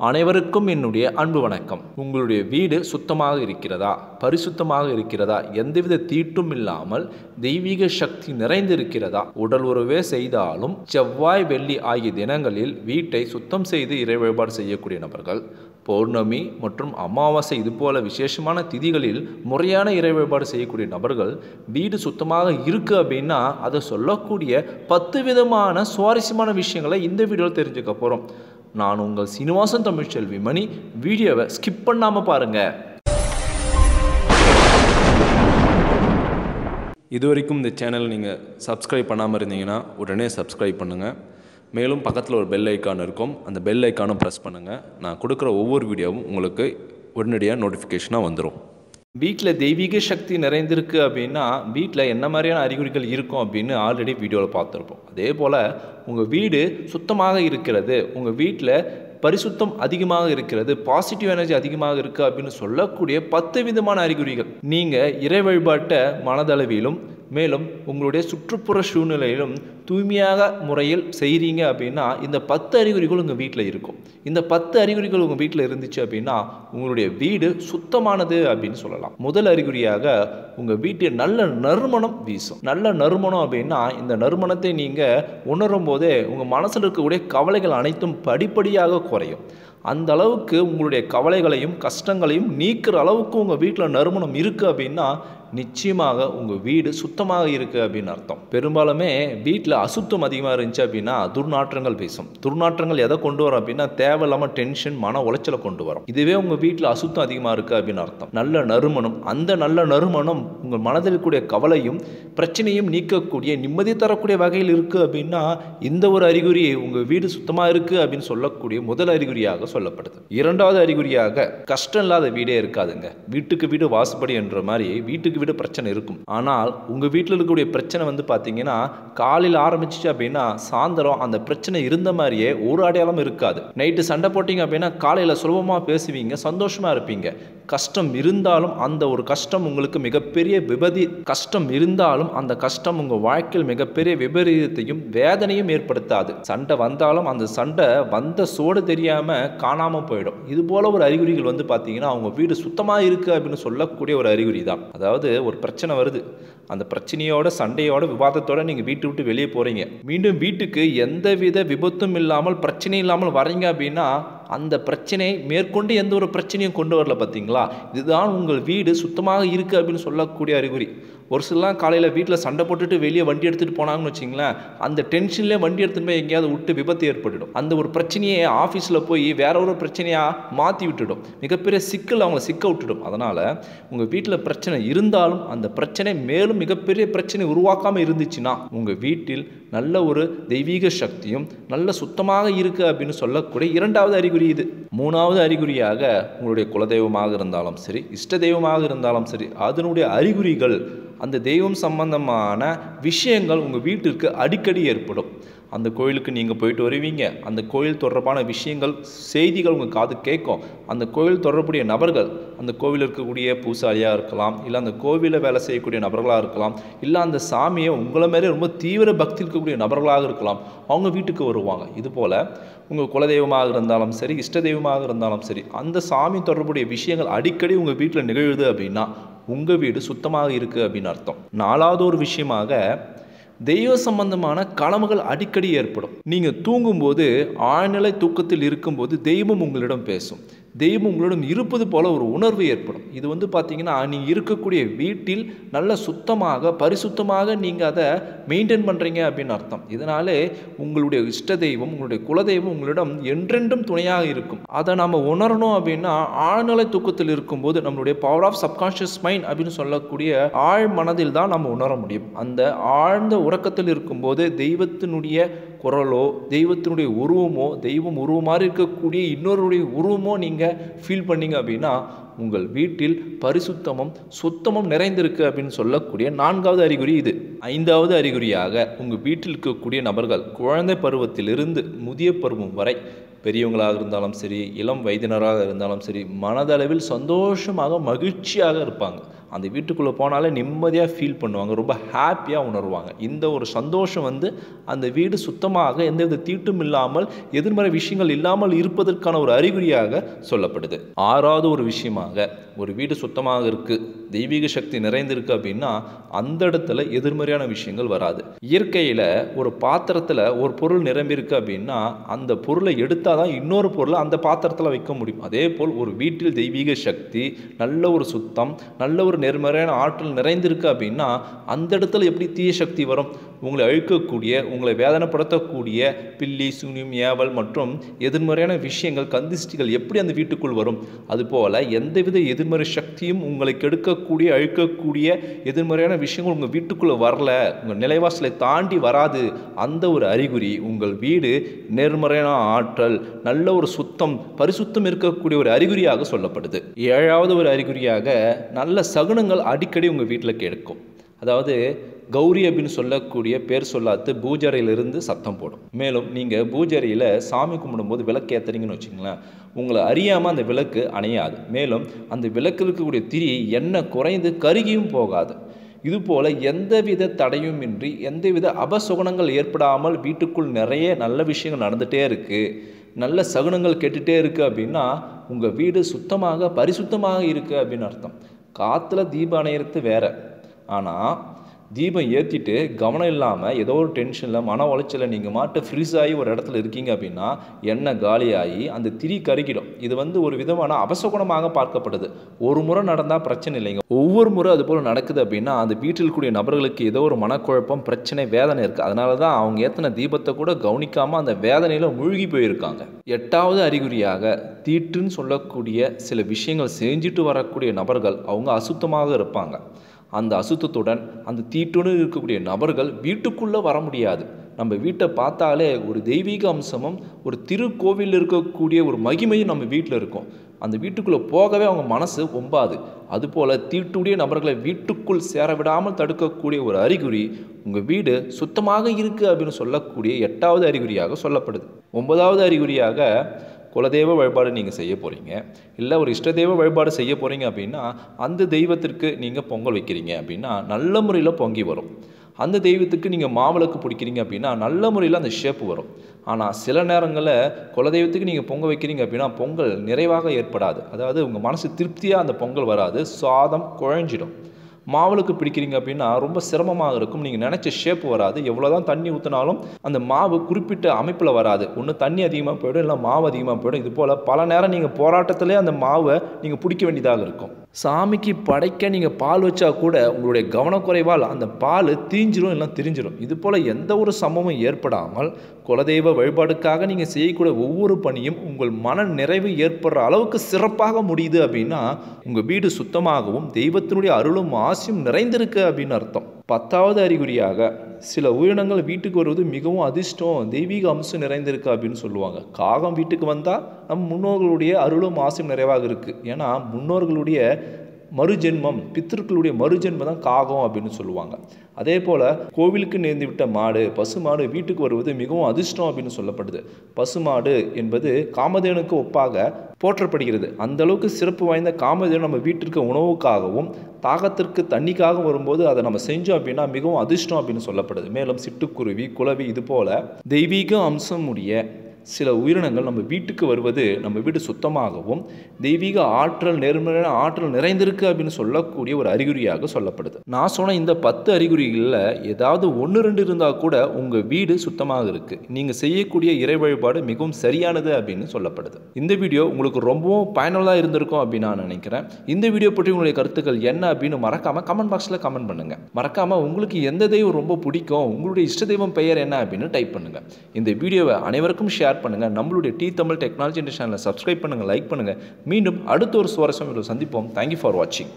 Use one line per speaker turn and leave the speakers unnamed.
அனைவருக்கும் என்னுடைய அன்பு வணக்கம். உங்களுடைய வீடு சுத்தமாக இருக்கிறதா? பரிசுத்தமாக இருக்கிறதா? எந்தவித தீட்டும் இல்லாமல் தெய்வீக சக்தி நிறைந்திருக்கிறதா? உடல் உறவே செய்தாலும் செவ்வாய் வெள்ளி ஆகிய தினங்களில் வீட்டை சுத்தம் செய்து இறை வழிபாடு செய்யக்கூடிய நபர்கள் பௌர்ணமி மற்றும் அமாவாசை இதுபோல விசேஷமான திதிகளில் முறையான இறை வழிபாடு செய்யக்கூடிய நபர்கள் வீடு சுத்தமாக இருக்கு அப்படின்னா அதை சொல்லக்கூடிய பத்து விதமான சுவாரஸ்யமான விஷயங்களை இந்த வீடியோவில் தெரிஞ்சுக்க போகிறோம் நான் உங்கள் சீனிவாசன் தமிழ்ச்செல்வி மணி வீடியோவை ஸ்கிப் பண்ணாமல் பாருங்கள் இது வரைக்கும் இந்த சேனல் நீங்கள் சப்ஸ்கிரைப் பண்ணாமல் இருந்தீங்கன்னா உடனே சப்ஸ்கிரைப் பண்ணுங்கள் மேலும் பக்கத்தில் ஒரு பெல் ஐக்கான் இருக்கும். அந்த பெல் ஐக்கானும் ப்ரெஸ் பண்ணுங்கள் நான் கொடுக்குற ஒவ்வொரு வீடியோவும் உங்களுக்கு உடனடியாக நோட்டிஃபிகேஷனாக வந்துடும் வீட்டில் தெய்வீக சக்தி நிறைந்திருக்கு அப்படின்னா வீட்டில் என்ன மாதிரியான அறிகுறிகள் இருக்கும் அப்படின்னு ஆல்ரெடி வீடியோவில் பார்த்துருப்போம். அதே போல் உங்கள் வீடு சுத்தமாக இருக்கிறது உங்கள் வீட்டில் பரிசுத்தம் அதிகமாக இருக்கிறது பாசிட்டிவ் எனர்ஜி அதிகமாக இருக்குது அப்படின்னு சொல்லக்கூடிய பத்து விதமான அறிகுறிகள். நீங்கள் இறை வழிபாட்டை மனதளவிலும் மேலும் உங்களுடைய சுற்றுப்புற சூழ்நிலையிலும் தூய்மையாக முறையில் செய்கிறீங்க அப்படின்னா இந்த பத்து அறிகுறிகள் உங்கள் வீட்டில் இருக்கும். இந்த பத்து அறிகுறிகள் உங்கள் வீட்டில் இருந்துச்சு அப்படின்னா உங்களுடைய வீடு சுத்தமானது அப்படின்னு சொல்லலாம். முதல் அறிகுறியாக உங்கள் வீட்டில் நல்ல நறுமணம் வீசும். நல்ல நறுமணம் அப்படின்னா இந்த நறுமணத்தை நீங்கள் உணரும் போதே உங்கள் மனசில் இருக்கக்கூடிய கவலைகள் அனைத்தும் படிப்படியாக குறையும். அந்த அளவுக்கு உங்களுடைய கவலைகளையும் கஷ்டங்களையும் நீக்கிற அளவுக்கு உங்கள் வீட்டில் நறுமணம் இருக்குது அப்படின்னா நிச்சயமாக உங்கள் வீடு சுத்தமாக இருக்குது அப்படின்னு அர்த்தம். பெரும்பாலுமே வீட்டில் அசுத்தம் அதிகமாக இருந்துச்சு அப்படின்னா துர்நாற்றங்கள் பேசும். துர்நாற்றங்கள் எதை கொண்டு வரும் அப்படின்னா தேவையில்லாமல் டென்ஷன் மன உளைச்சலை கொண்டு வரும். இதுவே உங்கள் வீட்டில் அசுத்தம் அதிகமாக இருக்குது அப்படின்னு அர்த்தம். நல்ல நறுமணம் அந்த நல்ல நறுமணம் உங்கள் மனதில் இருக்கக்கூடிய கவலையும் பிரச்சனையும் நீக்கக்கூடிய நிம்மதி தரக்கூடிய வகையில் இருக்குது அப்படின்னா இந்த ஒரு அறிகுறி உங்கள் வீடு சுத்தமாக இருக்குது அப்படின்னு சொல்லக்கூடிய முதல் அறிகுறியாக சொல்லப்படுது. இரண்டாவது அறிகுறியாக கஷ்டம் இல்லாத வீடே இருக்காதுங்க. வீட்டுக்கு வீடு வாசுபடி என்ற மாதிரி வீட்டுக்கு வீடு பிரச்சனை இருக்கும். ஆனால் உங்கள் வீட்டில் இருக்கக்கூடிய பிரச்சனை வந்து பார்த்தீங்கன்னா காலையில் ஆரம்பிச்சிச்சு அப்படின்னா சாயந்தரம் அந்த பிரச்சனை இருந்த மாதிரியே ஒரு அடையாளம் இருக்காது. நைட்டு சண்டை போட்டிங்க அப்படின்னா காலையில் சுலபமாக பேசுவீங்க சந்தோஷமாக இருப்பீங்க. கஷ்டம் இருந்தாலும் அந்த ஒரு கஷ்டம் உங்களுக்கு மிகப்பெரிய விபதி கஷ்டம் இருந்தாலும் அந்த கஷ்டம் உங்கள் வாழ்க்கையில் மிகப்பெரிய விபரீதத்தையும் வேதனையும் ஏற்படுத்தாது. சண்டை வந்தாலும் அந்த சண்டை வந்த சோடு தெரியாமல் காணாமல் போயிடும். இது போல ஒரு அறிகுறிகள் வந்து பார்த்தீங்கன்னா அவங்க வீடு சுத்தமாக இருக்குது அப்படின்னு சொல்லக்கூடிய ஒரு அறிகுறி தான் அதாவது ஒரு பிரச்சனை வருது. அந்த பிரச்சனையோட சண்டையோட விவாதத்தோட நீங்கள் வீட்டு விட்டு வெளியே போகிறீங்க மீண்டும் வீட்டுக்கு எந்தவித விபத்தும் இல்லாமல் பிரச்சனை இல்லாமல் வரீங்க அப்படின்னா அந்த பிரச்சனை மேற்கொண்டு எந்த ஒரு பிரச்சனையும் கொண்டு வரல பார்த்தீங்களா? இதுதான் உங்கள் வீடு சுத்தமாக இருக்குது அப்படின்னு சொல்லக்கூடிய அறிகுறி. ஒரு சிலலாம் காலையில் வீட்டில் சண்டை போட்டுட்டு வெளியே வண்டி எடுத்துகிட்டு போனாங்கன்னு வச்சிங்களேன் அந்த டென்ஷன்லேயே வண்டி எடுத்துகிட்டு போய் எங்கேயாவது விட்டு விபத்து ஏற்பட்டுடும். அந்த ஒரு பிரச்சனையை ஆஃபீஸில் போய் வேற ஒரு பிரச்சனையாக மாற்றி விட்டுடும். மிகப்பெரிய சிக்கல் அவங்கள சிக்க விட்டுடும். அதனால் உங்கள் வீட்டில் பிரச்சனை இருந்தாலும் அந்த பிரச்சனை மேலும் மிகப்பெரிய பிரச்சனை உருவாக்காமல் இருந்துச்சுன்னா உங்கள் வீட்டில் நல்ல ஒரு தெய்வீக சக்தியும் நல்ல சுத்தமாக இருக்குது அப்படின்னு சொல்லக்கூடிய இரண்டாவது அறிகுறி இது. மூணாவது அறிகுறியாக உங்களுடைய குலதெய்வமாக இருந்தாலும் சரி இஷ்ட தெய்வமாக இருந்தாலும் சரி அதனுடைய அறிகுறிகள் அந்த தெய்வம் சம்பந்தமான விஷயங்கள் உங்கள் வீட்டிற்கு அடிக்கடி ஏற்படும். அந்த கோயிலுக்கு நீங்கள் போயிட்டு வருவீங்க. அந்த கோயில் தொடர்பான விஷயங்கள் செய்திகள் உங்கள் காது கேட்கும். அந்த கோயில் தொடர்புடைய நபர்கள் அந்த கோவில் இருக்கக்கூடிய பூசாரியாக இருக்கலாம் இல்லை அந்த கோவிலில் வேலை செய்யக்கூடிய நபர்களாக இருக்கலாம் இல்லை அந்த சாமியை உங்களை மாரி ரொம்ப தீவிர பக்தி இருக்கக்கூடிய நபர்களாக இருக்கலாம் அவங்க வீட்டுக்கு வருவாங்க. இது போல் உங்கள் குலதெய்வமாக இருந்தாலும் சரி இஷ்ட தெய்வமாக இருந்தாலும் சரி அந்த சாமி தொடர்புடைய விஷயங்கள் அடிக்கடி உங்கள் வீட்டில் நிகழுது அப்படின்னா உங்கள் வீடு சுத்தமாக இருக்குது அப்படின்னு அர்த்தம். நாலாவது ஒரு விஷயமாக தெய்வ சம்பந்தமான கனவுகள் அடிக்கடி ஏற்படும். நீங்கள் தூங்கும்போது ஆழ்நிலை தூக்கத்தில் இருக்கும்போது தெய்வம் உங்களிடம் பேசும். தெய்வம் உங்களிடம் இருப்பது போல ஒரு உணர்வு ஏற்படும். இது வந்து பார்த்தீங்கன்னா நீங்கள் இருக்கக்கூடிய வீட்டில் நல்ல சுத்தமாக பரிசுத்தமாக நீங்கள் அதை மெயின்டைன் பண்ணுறீங்க அப்படின்னு அர்த்தம். இதனாலே உங்களுடைய இஷ்ட தெய்வம் உங்களுடைய குலதெய்வம் உங்களிடம் என்றென்றும் துணையாக இருக்கும். அதை நம்ம உணரணும் அப்படின்னா ஆழ்நிலை தூக்கத்தில் இருக்கும்போது நம்மளுடைய பவர் ஆஃப் சப்கான்ஷியஸ் மைண்ட் அப்படின்னு சொல்லக்கூடிய ஆழ் மனதில் தான் நம்ம உணர முடியும். அந்த ஆழ்ந்த உறக்கத்தில் இருக்கும்போது தெய்வத்தினுடைய குரலோ தெய்வத்தினுடைய உருவமோ தெய்வம் உருவமாக இருக்கக்கூடிய இன்னொருடைய உருவமோ நீங்கள் ஃபீல் பண்ணீங்க அப்படின்னா உங்கள் வீட்டில் பரிசுத்தமும் சுத்தமும் நிறைந்திருக்கு அப்படின்னு சொல்லக்கூடிய நான்காவது அறிகுறி இது. ஐந்தாவது அறிகுறியாக உங்கள் வீட்டில் இருக்கக்கூடிய நபர்கள் குழந்தை பருவத்திலிருந்து முதிய பருவம் வரை பெரியவங்களாக இருந்தாலும் சரி இளம் வயதினராக இருந்தாலும் சரி மனதளவில் சந்தோஷமாக மகிழ்ச்சியாக இருப்பாங்க. அந்த வீட்டுக்குள்ளே போனாலே நிம்மதியாக ஃபீல் பண்ணுவாங்க. ரொம்ப ஹாப்பியாக உணர்வாங்க. இந்த ஒரு சந்தோஷம் வந்து அந்த வீடு சுத்தமாக எந்தவித தீட்டும் இல்லாமல் எதிர்மறை விஷயங்கள் இல்லாமல் இருப்பதற்கான ஒரு அறிகுறியாக சொல்லப்படுது. ஆறாவது ஒரு விஷயமாக ஒரு வீடு சுத்தமாக இருக்குது தெய்வீக சக்தி நிறைந்திருக்கு அப்படின்னா அந்த இடத்துல எதிர்மறையான விஷயங்கள் வராது. இயற்கையில் ஒரு பாத்திரத்தில் ஒரு பொருள் நிரம்பியிருக்கு அப்படின்னா அந்த பொருளை எடுத்தால் தான் இன்னொரு பொருளை அந்த பாத்திரத்தில் வைக்க முடியும். அதே போல் ஒரு வீட்டில் தெய்வீக சக்தி நல்ல ஒரு சுத்தம் நல்ல ஒரு நேர்மறையான ஆற்றல் நிறைந்திருக்கு அப்படின்னா அந்த இடத்துல எப்படி தீய சக்தி வரும்? உங்களை அழிக்கக்கூடிய உங்களை வேதனைப்படுத்தக்கூடிய பில்லி சூனியம் ஏவல் மற்றும் எதிர்மறையான விஷயங்கள் கந்திஷ்டிகள் எப்படி அந்த வீட்டுக்குள் வரும்? அதுபோல் எந்தவித எதிர்மறை சக்தியும் உங்களை கெடுக்கக்கூடிய அழிக்கக்கூடிய எதிர்மறையான விஷயங்கள் உங்கள் வீட்டுக்குள்ளே வரல உங்கள் நிலைவாசலை தாண்டி வராது அந்த ஒரு அறிகுறி உங்கள் வீடு நேர்மறையான ஆற்றல் நல்ல ஒரு சுத்தம் பரிசுத்தம் இருக்கக்கூடிய ஒரு அறிகுறியாக சொல்லப்படுது. ஏழாவது ஒரு அறிகுறியாக நல்ல சகுனங்கள் அடிக்கடி உங்கள் வீட்டில் கிடைக்கும். அதாவது கௌரி அப்படின்னு சொல்லக்கூடிய பேர் சொல்லாத்து பூஜரையிலிருந்து சத்தம் போடும். மேலும் நீங்கள் பூஜரையில் சாமி கும்பிடும்போது விளக்கு ஏற்றுறீங்கன்னு வச்சுங்களேன் உங்களை அறியாமல் அந்த விளக்கு அணையாது. மேலும் அந்த விளக்கு இருக்கக்கூடிய திரி எண்ணெய் குறைந்து கருகியும் போகாது. இதுபோல் எந்தவித தடையும் இன்றி எந்தவித அபசுகுணங்கள் ஏற்படாமல் வீட்டுக்குள் நிறைய நல்ல விஷயங்கள் நடந்துகிட்டே இருக்குது நல்ல சகுனங்கள் கெட்டுட்டே இருக்குது அப்படின்னா உங்கள் வீடு சுத்தமாக பரிசுத்தமாக இருக்குது அப்படின்னு அர்த்தம். காற்றுல தீபம் அணையிறது வேற. ஆனால் தீபம் ஏற்றிட்டு கவனம் இல்லாமல் ஏதோ ஒரு டென்ஷனில் மன உளைச்சலில் நீங்கள் மாட்டு ஃப்ரீஸ் ஆகி ஒரு இடத்துல இருக்கீங்க அப்படின்னா எண்ணெய் காலியாகி அந்த திரி கருகிடும். இது வந்து ஒரு விதமான அபசகுணமாக பார்க்கப்படுது. ஒரு முறை நடந்தால் பிரச்சனை இல்லைங்க. ஒவ்வொரு முறை அது போல் நடக்குது அப்படின்னா அந்த வீட்டில் கூடிய நபர்களுக்கு ஏதோ ஒரு மனக்குழப்பம் பிரச்சனை வேதனை இருக்குது அதனால தான் அவங்க ஏற்றின தீபத்தை கூட கவனிக்காமல் அந்த வேதனையில் மூழ்கி போயிருக்காங்க. எட்டாவது அறிகுறியாக தீட்டுன்னு சொல்லக்கூடிய சில விஷயங்கள் செஞ்சுட்டு வரக்கூடிய நபர்கள் அவங்க அசுத்தமாக இருப்பாங்க. அந்த அசுத்தத்துடன் அந்த தீட்டுன்னு இருக்கக்கூடிய நபர்கள் வீட்டுக்குள்ளே வர முடியாது. நம்ம வீட்டை பார்த்தாலே ஒரு தெய்வீக அம்சமும் ஒரு திருக்கோவிலில் இருக்கக்கூடிய ஒரு மகிமையும் நம்ம வீட்டில் இருக்கும். அந்த வீட்டுக்குள்ளே போகவே அவங்க மனசு ஒம்பாது. அதுபோல் தீட்டுடைய நபர்களை வீட்டுக்குள் சேர விடாமல் தடுக்கக்கூடிய ஒரு அறிகுறி உங்கள் வீடு சுத்தமாக இருக்குது அப்படின்னு சொல்லக்கூடிய எட்டாவது அறிகுறியாக சொல்லப்படுது. ஒன்பதாவது அறிகுறியாக குலதெய்வ வழிபாடு நீங்கள் செய்ய போகிறீங்க இல்லை ஒரு இஷ்ட தெய்வ வழிபாடு செய்ய போகிறீங்க அப்படின்னா அந்த தெய்வத்திற்கு நீங்கள் பொங்கல் வைக்கிறீங்க அப்படின்னா நல்ல முறையில் பொங்கி வரும். அந்த தெய்வத்துக்கு நீங்கள் மாவிளக்கு பிடிக்கிறீங்க அப்படின்னா நல்ல முறையில் அந்த ஷேப்பு வரும். ஆனால் சில நேரங்களில் குலதெய்வத்துக்கு நீங்கள் பொங்கல் வைக்கிறீங்க அப்படின்னா பொங்கல் நிறைவாக ஏற்படாது. அதாவது உங்கள் மனசு திருப்தியாக அந்த பொங்கல் வராது. சாதம் குழஞ்சிடும். மாவுளுக்கு பிடிக்கிறீங்க அப்படின்னா ரொம்ப சிரமமாக இருக்கும். நீங்கள் நினச்ச ஷேப் வராது. எவ்வளோ தான் தண்ணி ஊற்றினாலும் அந்த மாவு குறிப்பிட்ட அமைப்பில் வராது. ஒன்று தண்ணி அதிகமாக போயிடும் இல்லை மாவு அதிகமாக போயிடும். இது போல் பல நேரம் நீங்கள் போராட்டத்திலே அந்த மாவை நீங்கள் பிடிக்க வேண்டியதாக இருக்கும். சாமிக்கு படைக்க நீங்கள் பால் வச்சா கூட உங்களுடைய கவனக்குறைவால் அந்த பால் தீஞ்சிரும் இல்லை திரிஞ்சிடும் இது போல் எந்த ஒரு சமமும் ஏற்படாமல் குலதெய்வ வழிபாடுக்காக நீங்கள் செய்யக்கூடிய ஒவ்வொரு பணியும் உங்கள் மன நிறைவு ஏற்படுற அளவுக்கு சிறப்பாக முடியுது அப்படின்னா உங்கள் வீடு சுத்தமாகவும் தெய்வத்தினுடைய அருளும் ஆசையும் நிறைந்திருக்கு அப்படின்னு அர்த்தம். பத்தாவது அறிகுறியாக சில உயிரினங்கள் வீட்டுக்கு வருவது மிகவும் அதிர்ஷ்டம் தெய்வீக அம்சம் நிறைந்திருக்கு அப்படின்னு சொல்லுவாங்க. காகம் வீட்டுக்கு வந்தால் நம் முன்னோர்களுடைய அருளும் ஆசையும் நிறைவாக இருக்குது ஏன்னா முன்னோர்களுடைய மறுஜென்மம் பித்திருக்களுடைய மறுஜென்மம் தான் காகம் அப்படின்னு சொல்லுவாங்க. அதே போல் கோவிலுக்கு நேர்ந்து விட்ட மாடு பசுமாடு வீட்டுக்கு வருவது மிகவும் அதிர்ஷ்டம் அப்படின்னு சொல்லப்படுது. பசுமாடு என்பது காமதேனுக்கு ஒப்பாக போற்றப்படுகிறது. அந்த அளவுக்கு சிறப்பு வாய்ந்த காமதேவன் நம்ம வீட்டிற்கு உணவுக்காகவும் தாகத்திற்கு தண்ணிக்காக வரும்போது அதை நம்ம செஞ்சோம் அப்படின்னா மிகவும் அதிர்ஷ்டம் அப்படின்னு சொல்லப்படுது. மேலும் சிட்டுக்குருவி குலவி இது போல தெய்வீக அம்சம் உடைய சில உயிரினங்கள் நம்ம வீட்டுக்கு வருவது நம்ம வீடு சுத்தமாகவும் தெய்வீக ஆற்றல் நேர்மையான ஆற்றல் நிறைந்திருக்கு அப்படின்னு சொல்லக்கூடிய ஒரு அறிகுறியாக சொல்லப்படுது. நான் சொன்ன இந்த பத்து அறிகுறிகளில் ஏதாவது ஒன்று ரெண்டு இருந்தால் கூட உங்கள் வீடு சுத்தமாக இருக்குது நீங்கள் செய்யக்கூடிய இறை வழிபாடு மிகவும் சரியானது அப்படின்னு சொல்லப்படுது. இந்த வீடியோ உங்களுக்கு ரொம்பவும் பயனுள்ளதாக இருந்திருக்கும் அப்படின்னு நான் நினைக்கிறேன். இந்த வீடியோ பற்றி உங்களுடைய கருத்துக்கள் என்ன அப்படின்னு மறக்காமல் கமெண்ட் பாக்ஸில் கமெண்ட் பண்ணுங்கள் மறக்காமல் உங்களுக்கு எந்த தெய்வம் ரொம்ப பிடிக்கும் உங்களுடைய இஷ்ட தெய்வம் பெயர் என்ன அப்படின்னு டைப் பண்ணுங்கள் இந்த வீடியோவை அனைவருக்கும் ஷேர் ஷேர் பண்ணுங்கள் நம்மளுடைய டி தமிழ் டெக்னாலஜி சேனலை சப்ஸ்கிரைப் பண்ணுங்கள் லைக் பண்ணுங்கள் மீண்டும் அடுத்த ஒரு சுவாரஸ்யம் சந்திப்போம். தேங்க்யூ ஃபார் வாட்சிங்